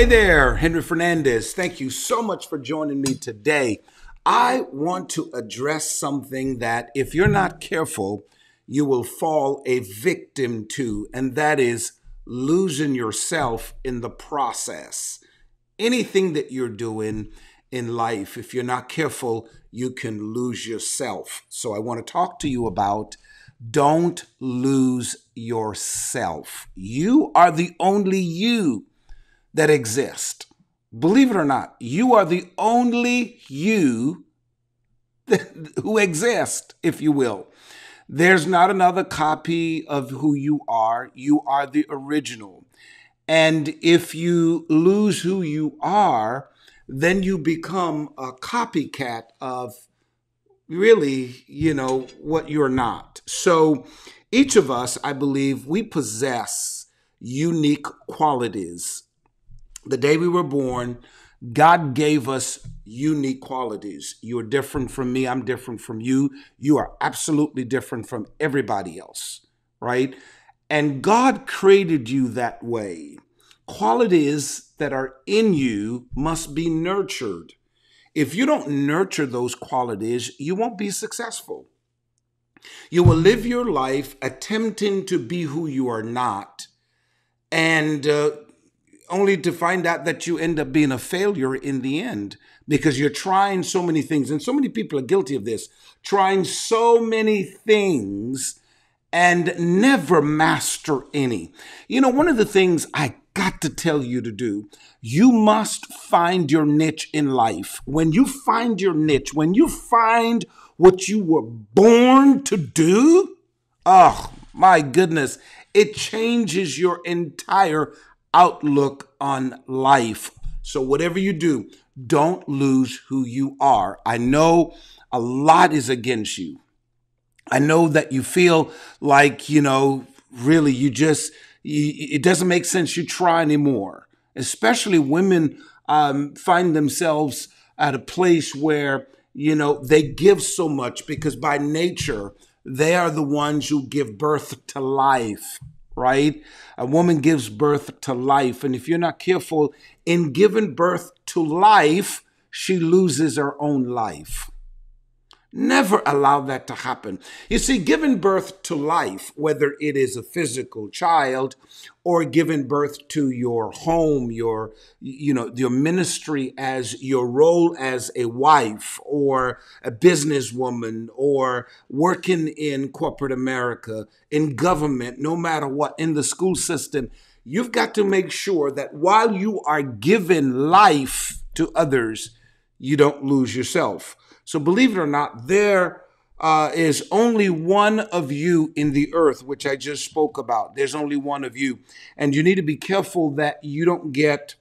Hey there, Henry Fernandez. Thank you so much for joining me today. I want to address something that, if you're not careful, you will fall a victim to, and that is losing yourself in the process. Anything that you're doing in life, if you're not careful, you can lose yourself. So I want to talk to you about don't lose yourself. You are the only you that exist. Believe it or not, you are the only you who exist, if you will. There's not another copy of who you are. You are the original. And if you lose who you are, then you become a copycat of really, you know, what you're not. So each of us, I believe, we possess unique qualities the day we were born, God gave us unique qualities. You're different from me. I'm different from you. You are absolutely different from everybody else, right? And God created you that way. Qualities that are in you must be nurtured. If you don't nurture those qualities, you won't be successful. You will live your life attempting to be who you are not. And uh, only to find out that you end up being a failure in the end because you're trying so many things. And so many people are guilty of this trying so many things and never master any. You know, one of the things I got to tell you to do, you must find your niche in life. When you find your niche, when you find what you were born to do, oh my goodness, it changes your entire outlook on life. So, whatever you do, don't lose who you are. I know a lot is against you. I know that you feel like, you know, really you just, you, it doesn't make sense you try anymore. Especially women um, find themselves at a place where, you know, they give so much because by nature, they are the ones who give birth to life right? A woman gives birth to life. And if you're not careful in giving birth to life, she loses her own life. Never allow that to happen. You see, giving birth to life, whether it is a physical child or giving birth to your home, your, you know, your ministry as your role as a wife or a businesswoman or working in corporate America, in government, no matter what, in the school system, you've got to make sure that while you are giving life to others, you don't lose yourself. So believe it or not, there uh, is only one of you in the earth, which I just spoke about. There's only one of you. And you need to be careful that you don't get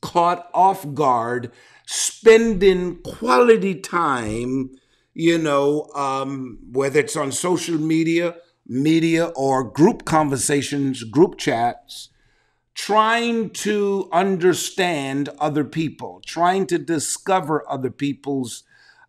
caught off guard spending quality time, you know, um, whether it's on social media, media, or group conversations, group chats, trying to understand other people, trying to discover other people's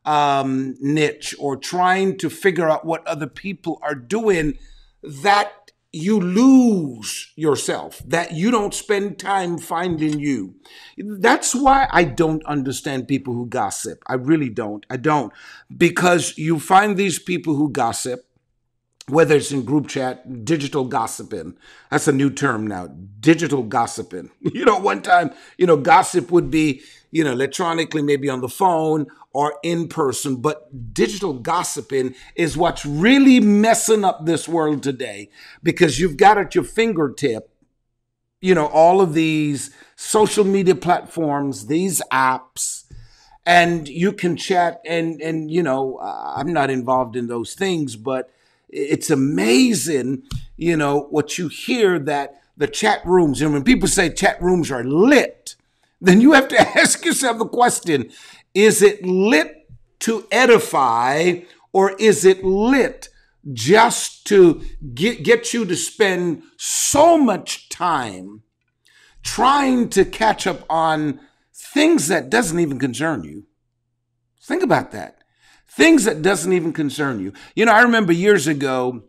um, niche or trying to figure out what other people are doing, that you lose yourself, that you don't spend time finding you. That's why I don't understand people who gossip. I really don't. I don't. Because you find these people who gossip, whether it's in group chat, digital gossiping. That's a new term now, digital gossiping. You know, one time, you know, gossip would be, you know, electronically, maybe on the phone or in person, but digital gossiping is what's really messing up this world today because you've got at your fingertip, you know, all of these social media platforms, these apps, and you can chat and and you know, uh, I'm not involved in those things, but it's amazing, you know, what you hear that the chat rooms, and when people say chat rooms are lit, then you have to ask yourself the question is it lit to edify or is it lit just to get, get you to spend so much time trying to catch up on things that doesn't even concern you? Think about that. Things that doesn't even concern you. You know, I remember years ago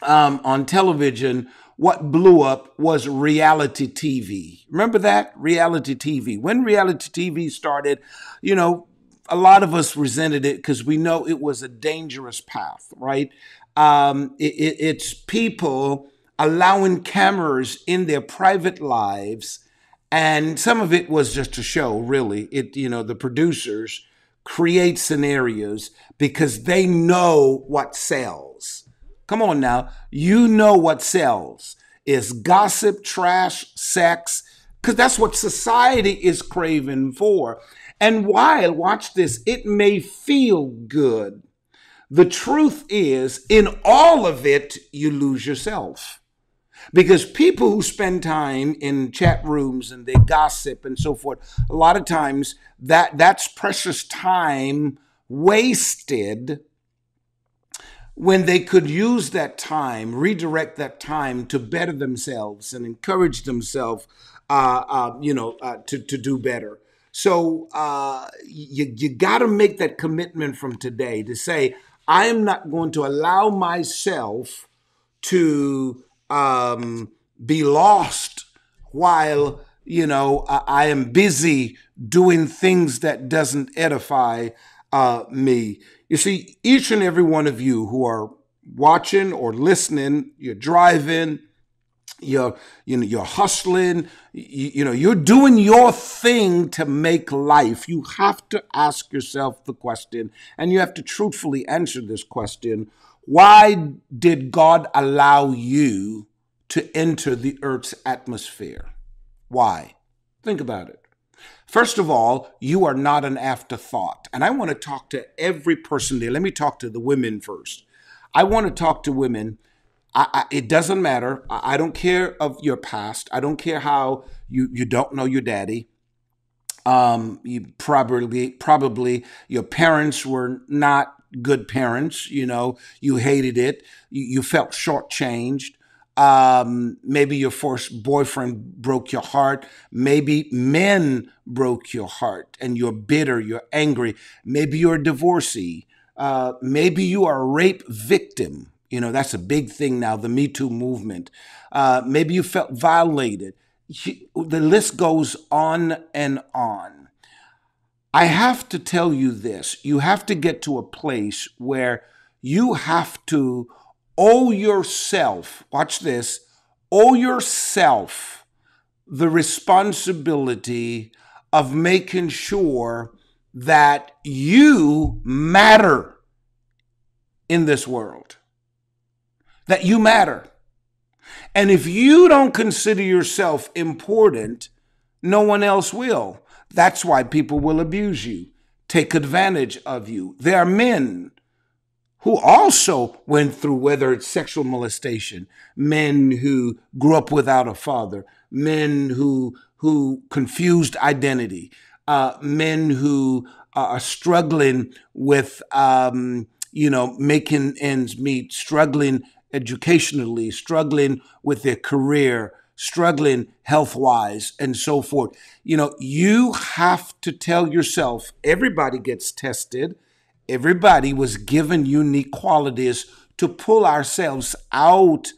um, on television what blew up was reality TV. Remember that? Reality TV. When reality TV started, you know, a lot of us resented it because we know it was a dangerous path, right? Um, it, it, it's people allowing cameras in their private lives, and some of it was just a show, really. It, you know, the producers create scenarios because they know what sells. Come on now, you know what sells is gossip, trash, sex, because that's what society is craving for. And while, watch this, it may feel good, the truth is, in all of it, you lose yourself. Because people who spend time in chat rooms and they gossip and so forth, a lot of times that that's precious time wasted when they could use that time, redirect that time to better themselves and encourage themselves, uh, uh, you know, uh, to, to do better. So uh, you, you got to make that commitment from today to say, I am not going to allow myself to um, be lost while you know I, I, am busy doing things that doesn't edify uh, me. You see, each and every one of you who are watching or listening, you're driving, you're you know you're hustling you, you, know you're doing your thing to make life you have to ask yourself the question and you have to truthfully answer this question why did god allow you to enter the earth's atmosphere why think about it First of all, you are not an afterthought. And I want to talk to every person there. Let me talk to the women first. I want to talk to women I, I, it doesn't matter. I, I, don't care of your past. I don't care how you, you don't know your daddy. Um, you probably probably your parents were not good parents. You know, you hated it. You, you felt shortchanged. Um, maybe your first boyfriend broke your heart. Maybe men broke your heart, and you're bitter. You're angry. Maybe you're a divorcee. Uh, maybe you are a rape victim you know, that's a big thing now, the Me Too movement. Uh, maybe you felt violated. The list goes on and on. I have to tell you this you have to get to a place where you have to owe yourself, watch this, owe yourself the responsibility of making sure that you matter in this world that you matter. And if you don't consider yourself important, no one else will. That's why people will abuse you, take advantage of you. There are men who also went through, whether it's sexual molestation, men who grew up without a father, men who who confused identity, uh, men who are struggling with, um, you know, making ends meet, struggling educationally, struggling with their career, struggling health wise, and so forth. You know, you have to tell yourself everybody gets tested, everybody was given unique qualities to pull ourselves out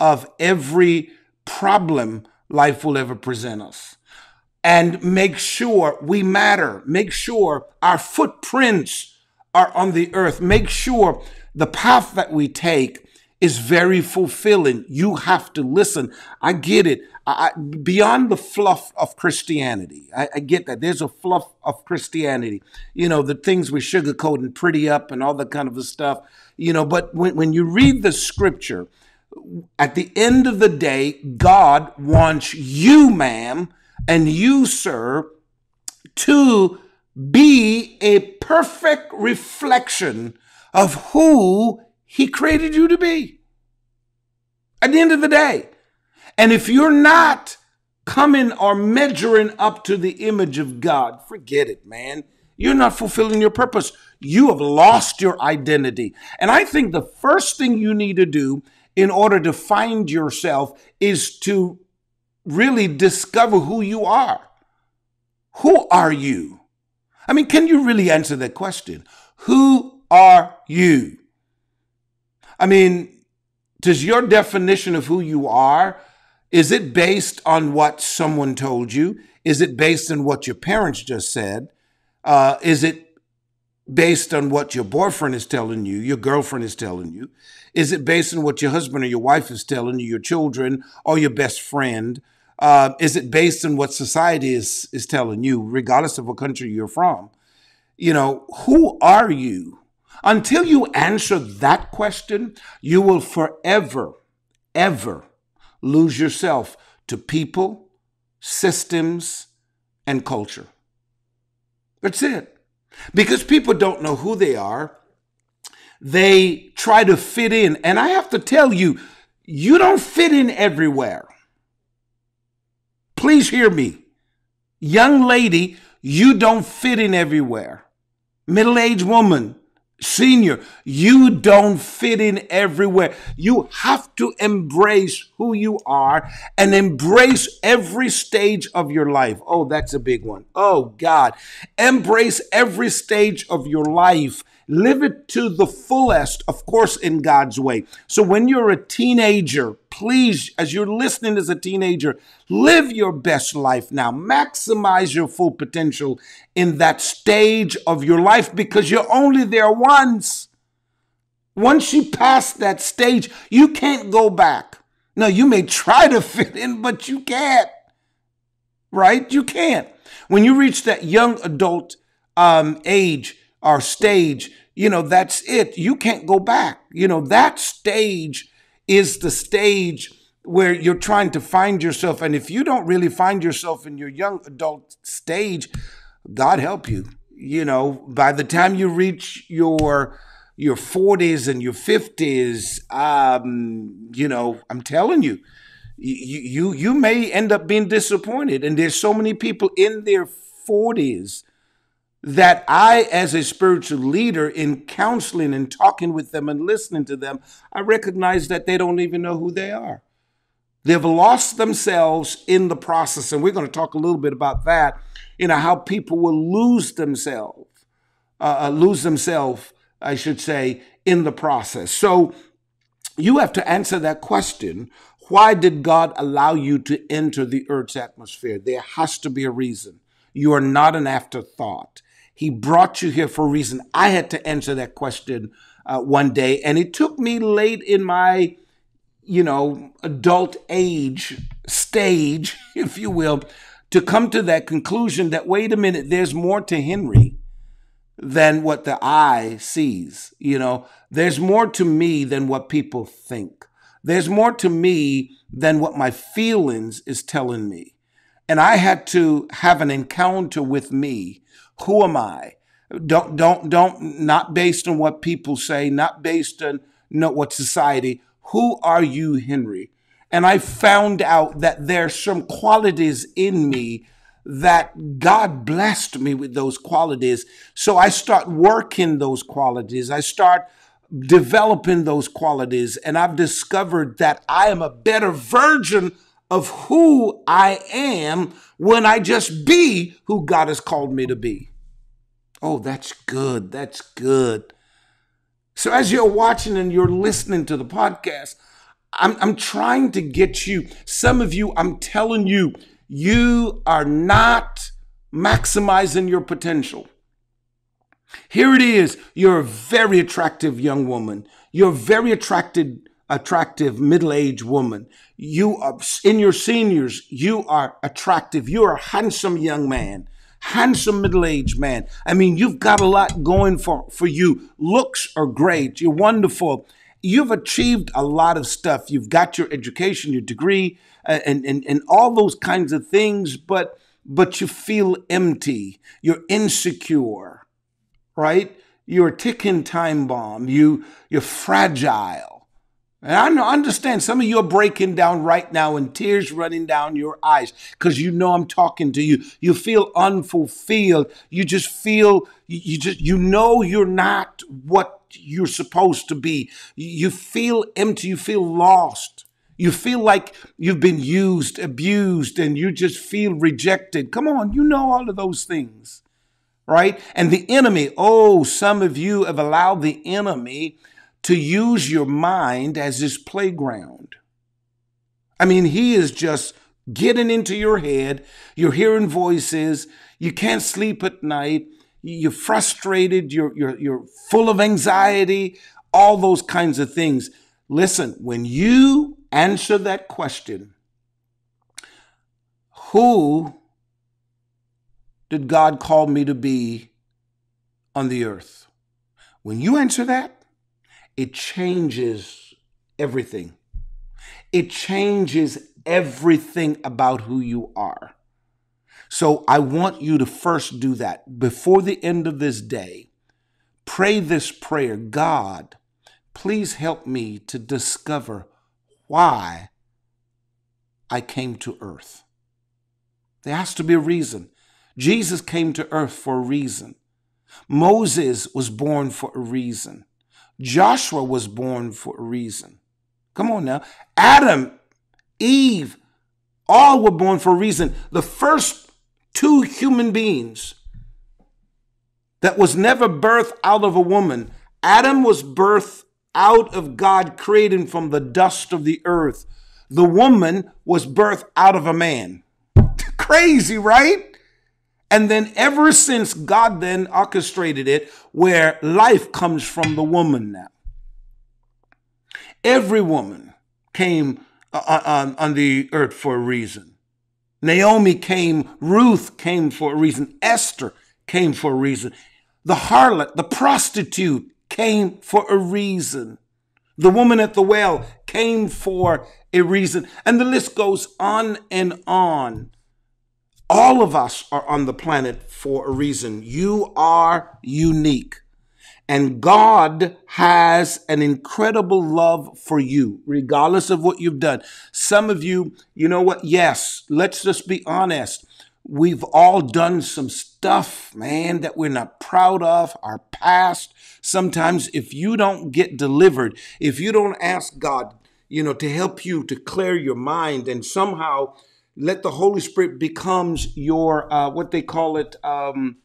of every problem life will ever present us. And make sure we matter. Make sure our footprints are on the earth. Make sure the path that we take is very fulfilling. You have to listen. I get it. I, beyond the fluff of Christianity, I, I, get that. There's a fluff of Christianity. You know, the things we sugarcoat and pretty up and all that kind of stuff. You know, but when, when you read the scripture, at the end of the day, God wants you, ma'am, and you, sir, to be a perfect reflection of who he created you to be. At the end of the day. And if you're not coming or measuring up to the image of God, forget it, man. You're not fulfilling your purpose. You have lost your identity. And I think the first thing you need to do in order to find yourself is to really discover who you are. Who are you? I mean, can you really answer that question? Who are you? I mean, does your definition of who you are is it based on what someone told you? Is it based on what your parents just said? Uh, is it based on what your boyfriend is telling you, your girlfriend is telling you? Is it based on what your husband or your wife is telling you, your children or your best friend? Uh, is it based on what society is is telling you, regardless of what country you're from? You know, who are you? Until you answer that question, you will forever, ever lose yourself to people, systems, and culture. That's it. Because people don't know who they are. They try to fit in. And I have to tell you, you don't fit in everywhere. Please hear me. Young lady, you don't fit in everywhere. Middle aged woman, Senior, you don't fit in everywhere. You have to embrace who you are and embrace every stage of your life. Oh, that's a big one. Oh, God. Embrace every stage of your life Live it to the fullest, of course, in God's way. So when you're a teenager, please, as you're listening as a teenager, live your best life now. Maximize your full potential in that stage of your life because you're only there once. Once you pass that stage, you can't go back. Now, you may try to fit in, but you can't. Right? You can't. When you reach that young adult um, age, our stage, you know, that's it. You can't go back. You know, that stage is the stage where you're trying to find yourself. And if you don't really find yourself in your young adult stage, God help you. You know, by the time you reach your your 40s and your 50s, um, you know, I'm telling you, you you you may end up being disappointed. And there's so many people in their 40s that I, as a spiritual leader, in counseling and talking with them and listening to them, I recognize that they don't even know who they are. They've lost themselves in the process. And we're going to talk a little bit about that, you know, how people will lose themselves, uh, uh lose themselves, I should say, in the process. So you have to answer that question. Why did God allow you to enter the earth's atmosphere? There has to be a reason. You are not an afterthought. He brought you here for a reason. I had to answer that question uh, one day, and it took me late in my, you know, adult age stage, if you will, to come to that conclusion that wait a minute, there's more to Henry than what the eye sees. You know, there's more to me than what people think. There's more to me than what my feelings is telling me. And I had to have an encounter with me who am I? Don't don't don't not based on what people say, not based on no, what society. Who are you, Henry? And I found out that there's some qualities in me that God blessed me with those qualities. So I start working those qualities. I start developing those qualities. And I've discovered that I am a better version of who I am when I just be who God has called me to be. Oh, that's good. That's good. So, as you're watching and you're listening to the podcast, I'm, I'm trying to get you, some of you, I'm telling you, you are not maximizing your potential. Here it is. You're a very attractive young woman. You're a very attracted, attractive middle-aged woman. You are in your seniors. You are attractive. You're a handsome young man handsome middle-aged man. I mean, you've got a lot going for, for you. Looks are great. You're wonderful. You've achieved a lot of stuff. You've got your education, your degree, uh, and, and, and all those kinds of things, but but you feel empty. You're insecure, right? You're a ticking time bomb. You you're fragile. And I understand some of you are breaking down right now and tears running down your eyes because you know I'm talking to you. You feel unfulfilled. You just feel, you just, you know you're not what you're supposed to be. You feel empty. You feel lost. You feel like you've been used, abused, and you just feel rejected. Come on, you know all of those things, right? And the enemy, oh, some of you have allowed the enemy to use your mind as his playground. I mean, he is just getting into your head. You're hearing voices. You can't sleep at night. You're frustrated. You're, you're, you're full of anxiety, all those kinds of things. Listen, when you answer that question, who did God call me to be on the earth? When you answer that, it changes everything. It changes everything about who you are. So I want you to first do that. Before the end of this day, pray this prayer God, please help me to discover why I came to earth. There has to be a reason. Jesus came to earth for a reason. Moses was born for a reason. Joshua was born for a reason. Come on now. Adam, Eve, all were born for a reason. The first two human beings that was never birthed out of a woman. Adam was birthed out of God, created from the dust of the earth. The woman was birthed out of a man. Crazy, right? And then ever since God then orchestrated it where life comes from the woman now. Every woman came uh, uh, on, on the earth for a reason. Naomi came, Ruth came for a reason, Esther came for a reason. The harlot, the prostitute came for a reason. The woman at the well came for a reason. And the list goes on and on. All of us are on the planet for a reason. You are unique. And God has an incredible love for you, regardless of what you've done. Some of you, you know what? Yes, let's just be honest. We've all done some stuff, man, that we're not proud of, our past. Sometimes, if you don't get delivered, if you don't ask God, you know, to help you to clear your mind and somehow let the Holy Spirit becomes your, uh, what they call it, um,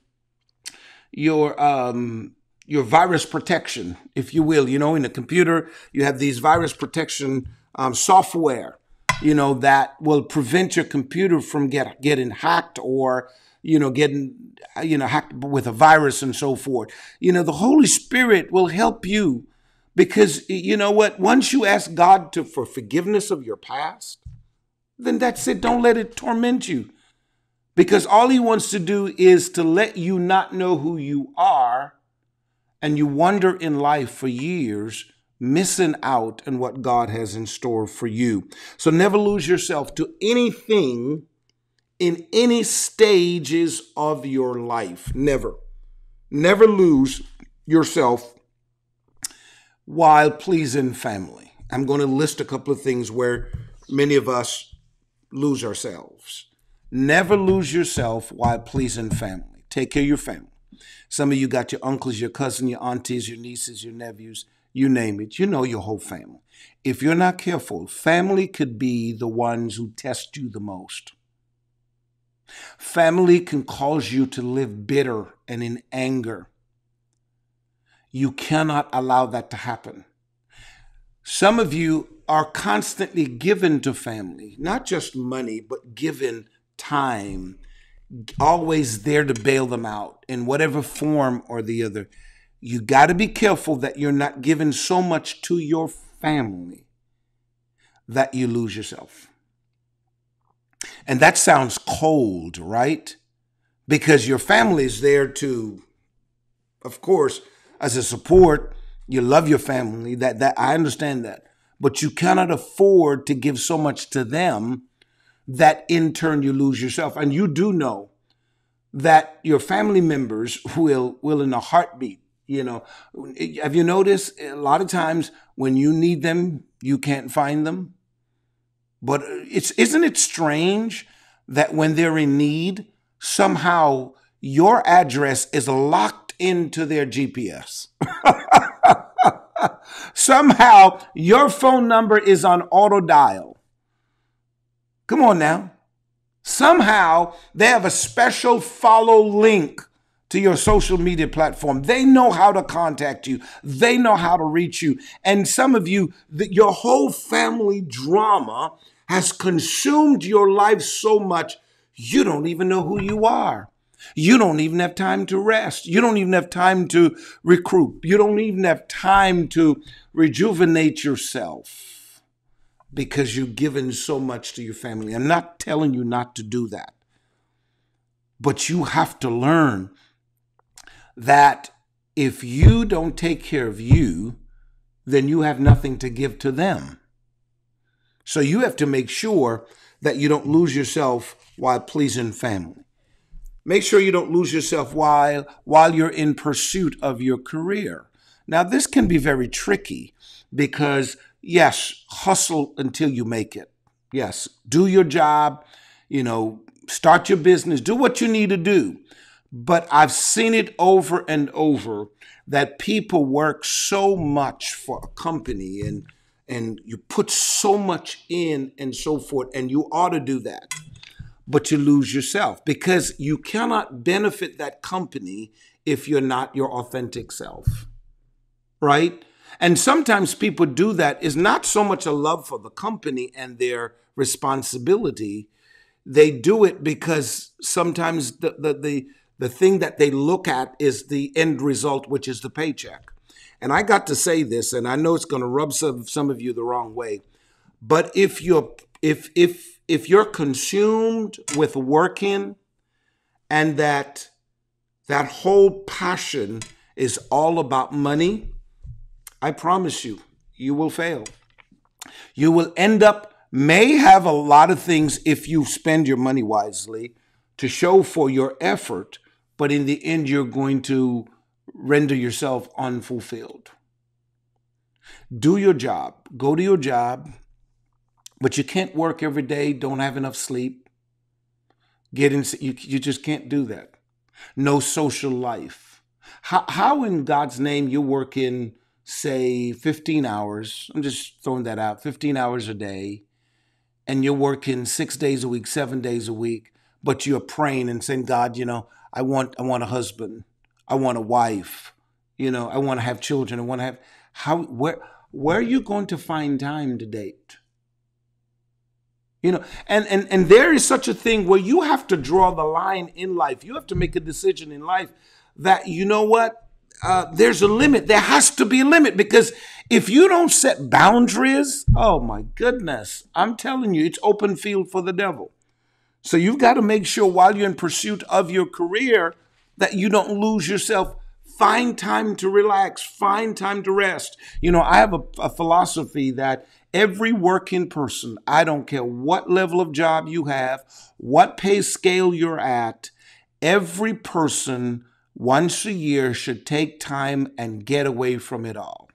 your, um, your virus protection, if you will. You know, in a computer, you have these virus protection um, software, you know, that will prevent your computer from get, getting hacked or, you know, getting, you know, hacked with a virus and so forth. You know, the Holy Spirit will help you because, you know what, once you ask God to, for forgiveness of your past, then that's it. Don't let it torment you. Because all he wants to do is to let you not know who you are and you wonder in life for years, missing out on what God has in store for you. So never lose yourself to anything in any stages of your life. Never. Never lose yourself while pleasing family. I'm going to list a couple of things where many of us lose ourselves. Never lose yourself while pleasing family. Take care of your family. Some of you got your uncles, your cousins, your aunties, your nieces, your nephews, you name it. You know your whole family. If you're not careful, family could be the ones who test you the most. Family can cause you to live bitter and in anger. You cannot allow that to happen. Some of you are constantly given to family, not just money, but given time always there to bail them out in whatever form or the other. You got to be careful that you're not giving so much to your family that you lose yourself. And that sounds cold, right? Because your family is there to, of course, as a support. You love your family. That that I understand that, but you cannot afford to give so much to them that in turn you lose yourself. And you do know that your family members will will in a heartbeat you know. Have you noticed a lot of times when you need them you can't find them? But it's isn't it strange that when they're in need somehow your address is locked into their GPS somehow your phone number is on auto dial Come on now. Somehow they have a special follow link to your social media platform. They know how to contact you. They know how to reach you. And some of you, the, your whole family drama has consumed your life so much, you don't even know who you are. You don't even have time to rest. You don't even have time to recruit. You don't even have time to rejuvenate yourself because you've given so much to your family. I'm not telling you not to do that, but you have to learn that if you don't take care of you, then you have nothing to give to them. So you have to make sure that you don't lose yourself while pleasing family. Make sure you don't lose yourself while while you're in pursuit of your career. Now this can be very tricky because yes, hustle until you make it. Yes, do your job, you know, start your business, do what you need to do. But I've seen it over and over that people work so much for a company and and you put so much in and so forth and you ought to do that. But you lose yourself because you cannot benefit that company if you're not your authentic self. Right? And sometimes people do that is not so much a love for the company and their responsibility. They do it because sometimes the, the, the the thing that they look at is the end result, which is the paycheck. And I got to say this, and I know it's going to rub some, some of you the wrong way, but if you're if if if you're consumed with working and that that whole passion is all about money, I promise you, you will fail. You will end up may have a lot of things if you spend your money wisely to show for your effort, but in the end, you're going to render yourself unfulfilled. Do your job, go to your job, but you can't work every day, don't have enough sleep. Get in, you, you just can't do that. No social life. How, how in God's name you work in, say, 15 hours? I'm just throwing that out 15 hours a day, and you're working six days a week, seven days a week, but you're praying and saying, God, you know, I want I want a husband. I want a wife. You know, I want to have children. I want to have how where where are you going to find time to date? You know, and and and there is such a thing where you have to draw the line in life. You have to make a decision in life that you know what uh, there's a limit. There has to be a limit because if you don't set boundaries, oh my goodness, I'm telling you, it's open field for the devil. So you've got to make sure while you're in pursuit of your career that you don't lose yourself. Find time to relax, find time to rest. You know, I have a, a philosophy that every working person, I don't care what level of job you have, what pay scale you're at, every person once a year should take time and get away from it all.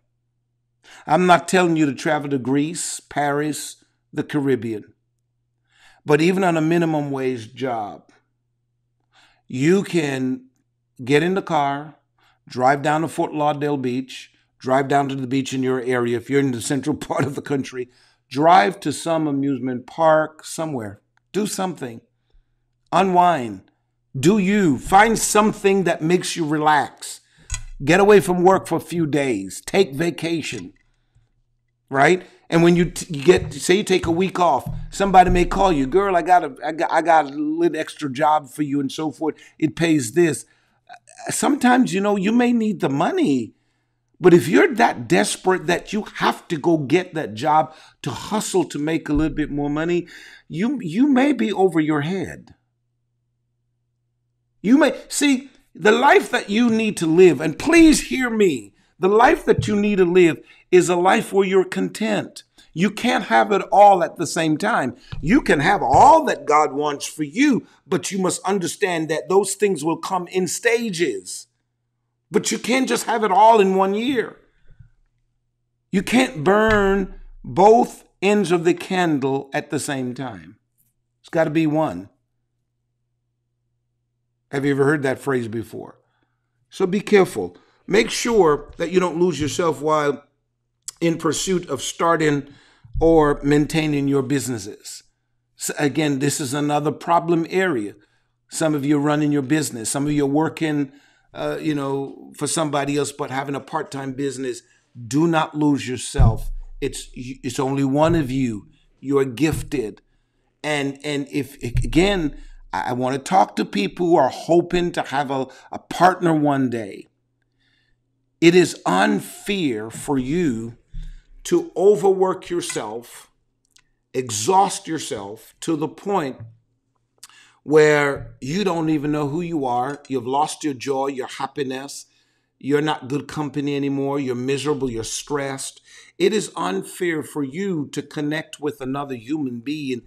I'm not telling you to travel to Greece, Paris, the Caribbean. But even on a minimum wage job, you can get in the car, drive down to Fort Lauderdale Beach, drive down to the beach in your area if you're in the central part of the country, drive to some amusement park somewhere, do something, unwind, do you, find something that makes you relax. Get away from work for a few days, take vacation, right? And when you, t- you get, say you take a week off, somebody may call you, girl, I got a, I got, I got a little extra job for you and so forth. It pays this. Sometimes, you know, you may need the money, but if you're that desperate that you have to go get that job to hustle to make a little bit more money, you, you may be over your head. You may, see, the life that you need to live, and please hear me, the life that you need to live is a life where you're content. You can't have it all at the same time. You can have all that God wants for you, but you must understand that those things will come in stages. But you can't just have it all in one year. You can't burn both ends of the candle at the same time. It's got to be one. Have you ever heard that phrase before? So be careful. Make sure that you don't lose yourself while in pursuit of starting or maintaining your businesses. So again, this is another problem area. Some of you are running your business, some of you are working uh, you know, for somebody else, but having a part time business, do not lose yourself. It's it's only one of you. You're gifted, and and if again, I want to talk to people who are hoping to have a, a partner one day. It is unfair for you to overwork yourself, exhaust yourself to the point where you don't even know who you are. You've lost your joy, your happiness. You're not good company anymore. You're miserable. You're stressed. It is unfair for you to connect with another human being,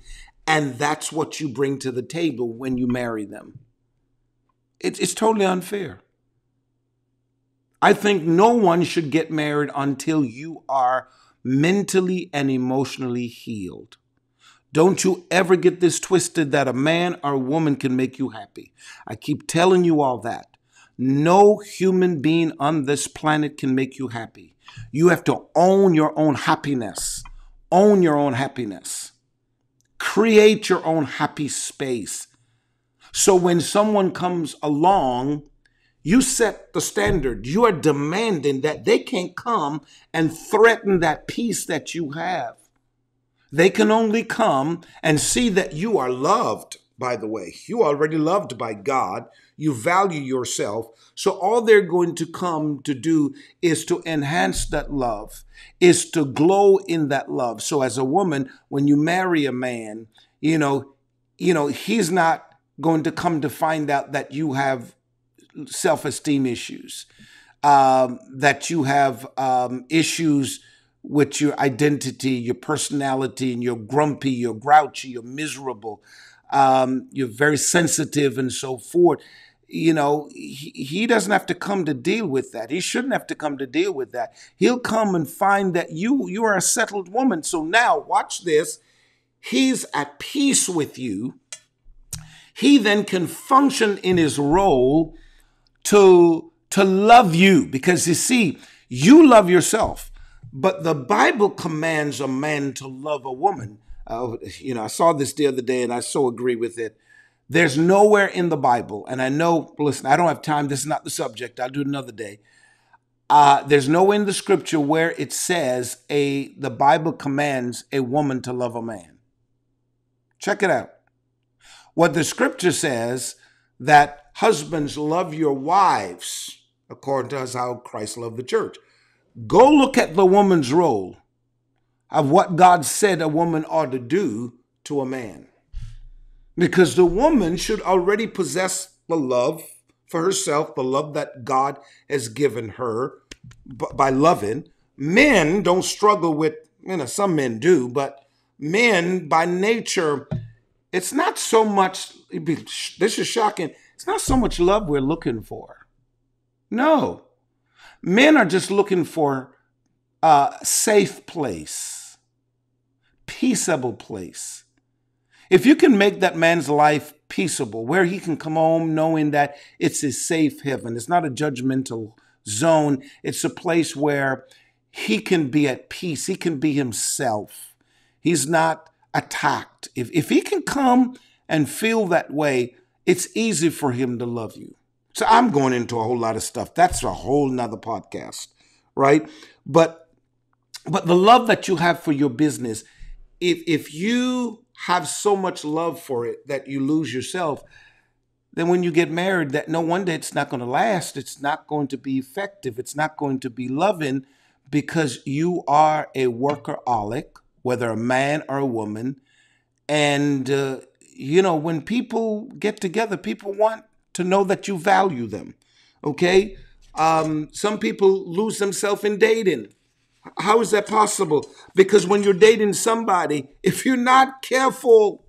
and that's what you bring to the table when you marry them. It's, it's totally unfair. I think no one should get married until you are mentally and emotionally healed. Don't you ever get this twisted that a man or a woman can make you happy. I keep telling you all that. No human being on this planet can make you happy. You have to own your own happiness. Own your own happiness. Create your own happy space. So when someone comes along you set the standard. You are demanding that they can't come and threaten that peace that you have. They can only come and see that you are loved, by the way. You are already loved by God. You value yourself. So all they're going to come to do is to enhance that love, is to glow in that love. So as a woman, when you marry a man, you know, you know, he's not going to come to find out that you have self esteem issues, um, that you have um, issues with your identity, your personality, and you're grumpy, you're grouchy, you're miserable, um, you're very sensitive, and so forth. You know, he, he doesn't have to come to deal with that. He shouldn't have to come to deal with that. He'll come and find that you you are a settled woman. So now, watch this. He's at peace with you. He then can function in his role to, to love you because you see, you love yourself, but the Bible commands a man to love a woman. Uh, you know, I saw this the other day and I so agree with it. There's nowhere in the Bible, and I know, listen, I don't have time. This is not the subject. I'll do it another day. Uh, there's nowhere in the scripture where it says a the Bible commands a woman to love a man. Check it out. What the scripture says that Husbands, love your wives according to how Christ loved the church. Go look at the woman's role of what God said a woman ought to do to a man. Because the woman should already possess the love for herself, the love that God has given her by loving. Men don't struggle with, you know, some men do, but men by nature, it's not so much, this is shocking it's not so much love we're looking for. No. Men are just looking for a safe place, peaceable place. If you can make that man's life peaceable, where he can come home knowing that it's a safe heaven, it's not a judgmental zone, it's a place where he can be at peace, he can be himself. He's not attacked. If, if he can come and feel that way, it's easy for him to love you. So I'm going into a whole lot of stuff. That's a whole nother podcast, right? But but the love that you have for your business, if if you have so much love for it that you lose yourself, then when you get married, that no wonder it's not going to last. It's not going to be effective. It's not going to be loving because you are a workaholic, whether a man or a woman, and uh, you know, when people get together, people want to know that you value them. Okay? Um, some people lose themselves in dating. How is that possible? Because when you're dating somebody, if you're not careful,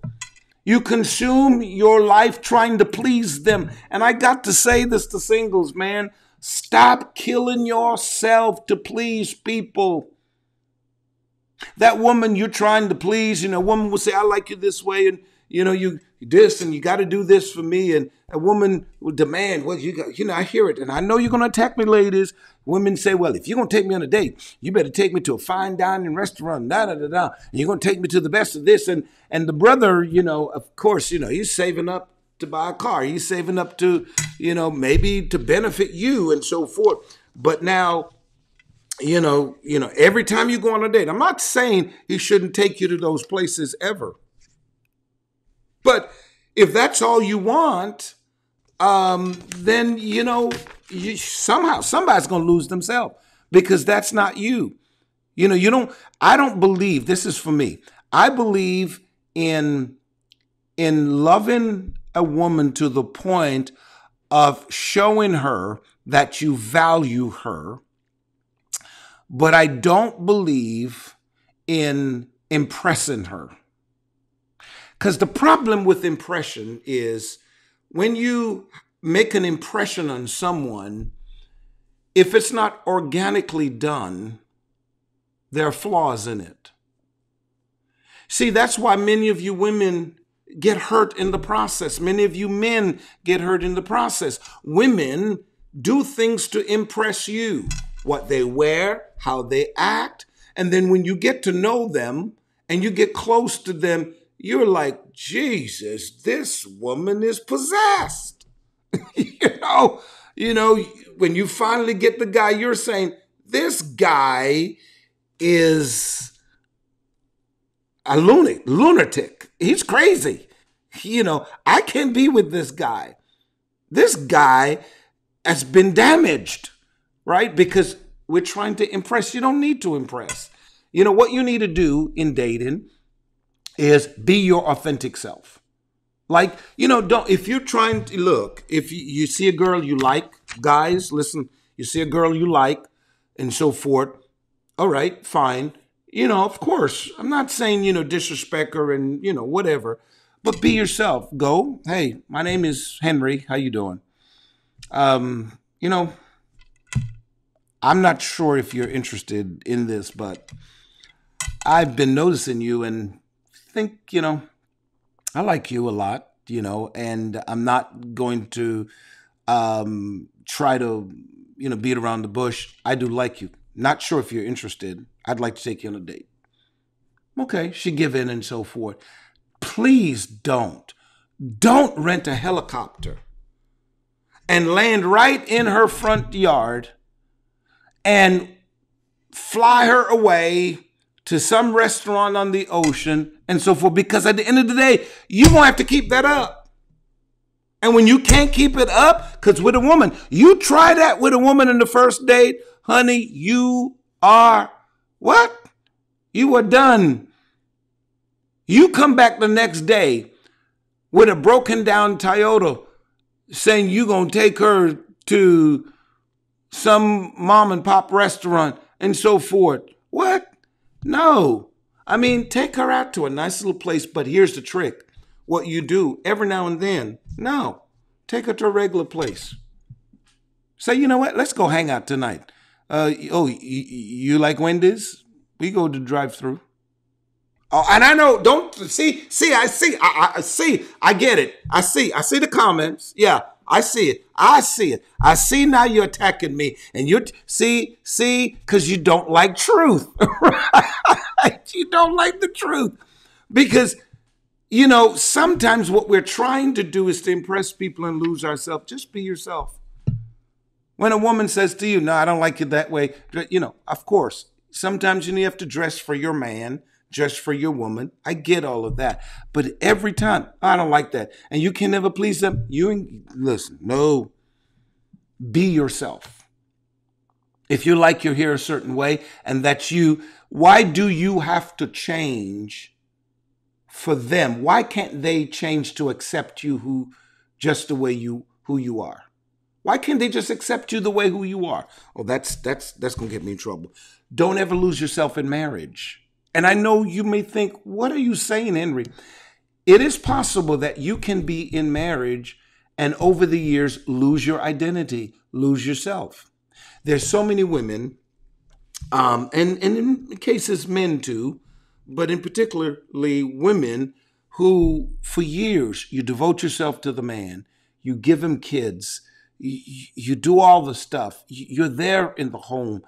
you consume your life trying to please them. And I got to say this to singles, man. Stop killing yourself to please people. That woman you're trying to please, you know, woman will say, I like you this way, and you know, you this and you got to do this for me. And a woman will demand, well, you got, you know, I hear it. And I know you're going to attack me, ladies. Women say, well, if you're going to take me on a date, you better take me to a fine dining restaurant, da da da da. And you're going to take me to the best of this. And, and the brother, you know, of course, you know, he's saving up to buy a car. He's saving up to, you know, maybe to benefit you and so forth. But now, you know, you know, every time you go on a date, I'm not saying he shouldn't take you to those places ever. But if that's all you want, um, then you know, you, somehow somebody's going to lose themselves because that's not you. You know, you don't. I don't believe this is for me. I believe in in loving a woman to the point of showing her that you value her, but I don't believe in impressing her. Because the problem with impression is when you make an impression on someone, if it's not organically done, there are flaws in it. See, that's why many of you women get hurt in the process. Many of you men get hurt in the process. Women do things to impress you what they wear, how they act. And then when you get to know them and you get close to them, you're like, Jesus, this woman is possessed. you know, you know, when you finally get the guy, you're saying, this guy is a lunatic, lunatic. He's crazy. You know, I can't be with this guy. This guy has been damaged, right? Because we're trying to impress. You don't need to impress. You know, what you need to do in dating is be your authentic self. Like, you know, don't, if you're trying to look, if you, you see a girl you like, guys, listen, you see a girl you like and so forth, all right, fine. You know, of course, I'm not saying, you know, disrespect her and, you know, whatever, but be yourself. Go, hey, my name is Henry. How you doing? Um, you know, I'm not sure if you're interested in this, but I've been noticing you and think, you know, I like you a lot, you know, and I'm not going to um, try to, you know, beat around the bush. I do like you. Not sure if you're interested. I'd like to take you on a date. Okay, she give in and so forth. Please don't. Don't rent a helicopter and land right in her front yard and fly her away to some restaurant on the ocean and so forth. Because at the end of the day, you're going to have to keep that up. And when you can't keep it up, because with a woman, you try that with a woman in the first date, honey, you are what? You are done. You come back the next day with a broken down Toyota saying you're going to take her to some mom and pop restaurant and so forth. What? No. I mean, take her out to a nice little place, but here's the trick. What you do every now and then, no, take her to a regular place. Say, you know what? Let's go hang out tonight. Uh, oh, you, you like Wendy's? We go to drive through. Oh, and I know. Don't see. See, I see. I, I see. I get it. I see. I see the comments. Yeah, I see it. I see it. I see now you're attacking me, and you see, see, because you don't like truth. You don't like the truth because you know sometimes what we're trying to do is to impress people and lose ourselves. Just be yourself. When a woman says to you, "No, I don't like you that way," you know, of course, sometimes you have to dress for your man just for your woman. I get all of that. But every time, I don't like that. And you can never please them. You listen, no. Be yourself. If you like your hair a certain way and that's you, why do you have to change for them? Why can't they change to accept you who just the way you who you are? Why can't they just accept you the way who you are? Oh, that's that's that's gonna get me in trouble. Don't ever lose yourself in marriage. And I know you may think, what are you saying, Henry? It is possible that you can be in marriage and over the years lose your identity, lose yourself. There's so many women, um, and, and in cases men too, but in particularly women who for years you devote yourself to the man, you give him kids, you, you do all the stuff, you're there in the home,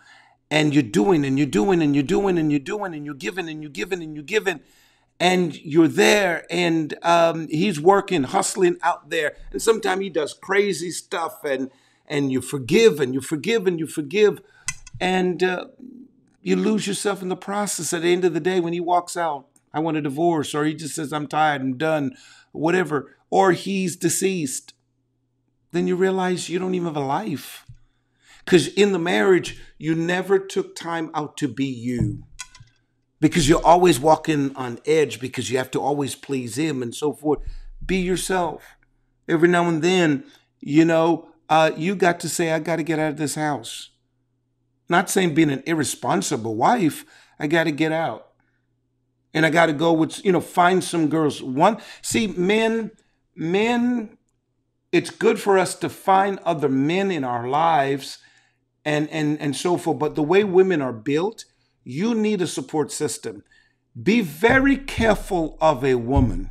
and you're doing and you're doing and you're doing and you're doing and you're giving and you're giving and you're giving and you're there and um, he's working hustling out there. And sometimes he does crazy stuff and and you forgive and you forgive and you forgive and uh, you lose yourself in the process. At the end of the day when he walks out i want a divorce or he just says i'm tired i'm done whatever or he's deceased then you realize you don't even have a life because in the marriage you never took time out to be you because you're always walking on edge because you have to always please him and so forth. Be yourself. Every now and then, you know, uh, you got to say, I got to get out of this house. Not saying being an irresponsible wife, I got to get out. And I got to go with, you know, find some girls. One, see, men, men, it's good for us to find other men in our lives and and and so forth. But the way women are built, you need a support system. Be very careful of a woman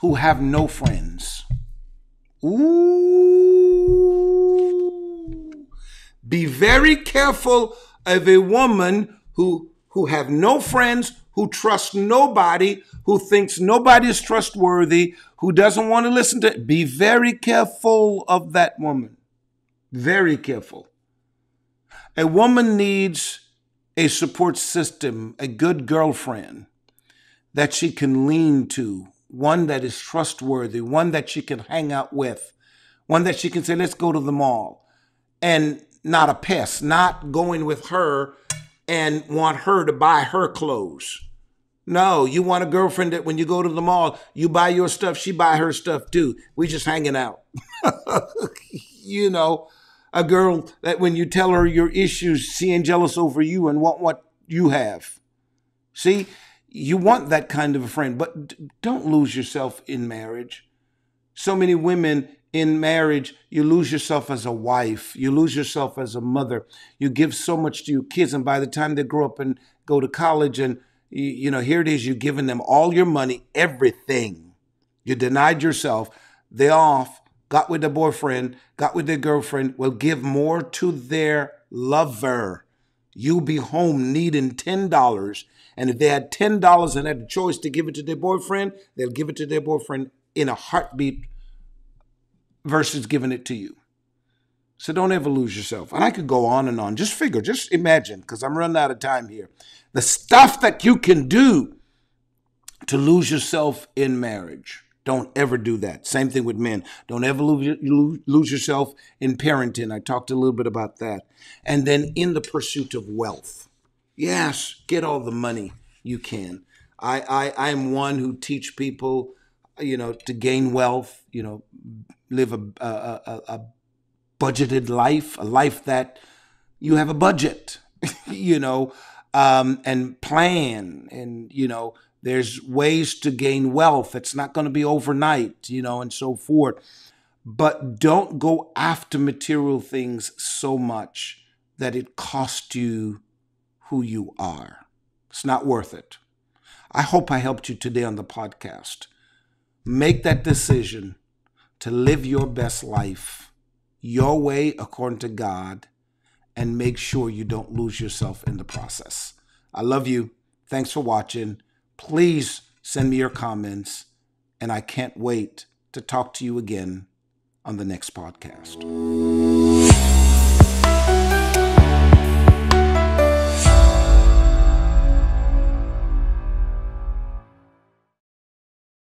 who have no friends. Ooh. Be very careful of a woman who who have no friends, who trust nobody, who thinks nobody is trustworthy, who doesn't want to listen to. Be very careful of that woman. Very careful. A woman needs a support system, a good girlfriend that she can lean to, one that is trustworthy, one that she can hang out with, one that she can say, let's go to the mall. And not a pest, not going with her and want her to buy her clothes. No, you want a girlfriend that when you go to the mall, you buy your stuff, she buy her stuff too. We just hanging out. you know, a girl that when you tell her your issues, seeing jealous over you and want what you have. See, you want that kind of a friend, but don't lose yourself in marriage. So many women in marriage, you lose yourself as a wife, you lose yourself as a mother. You give so much to your kids, and by the time they grow up and go to college, and you, you know, here it is, you've given them all your money, everything. You denied yourself. They're off got with their boyfriend, got with their girlfriend, will give more to their lover. You'll be home needing $10. And if they had $10 and had a choice to give it to their boyfriend, they'll give it to their boyfriend in a heartbeat versus giving it to you. So don't ever lose yourself. And I could go on and on. Just figure, just imagine, because I'm running out of time here. The stuff that you can do to lose yourself in marriage. Don't ever do that. Same thing with men. Don't ever lose, lose yourself in parenting. I talked a little bit about that. And then in the pursuit of wealth. Yes, get all the money you can. I, I, I am one who teach people, you know, to gain wealth, you know, live a, a, a, a budgeted life, a life that you have a budget, you know, um, and plan and, you know, there's ways to gain wealth. It's not going to be overnight, you know, and so forth. But don't go after material things so much that it costs you who you are. It's not worth it. I hope I helped you today on the podcast. Make that decision to live your best life your way according to God and make sure you don't lose yourself in the process. I love you. Thanks for watching. Please send me your comments, and I can't wait to talk to you again on the next podcast.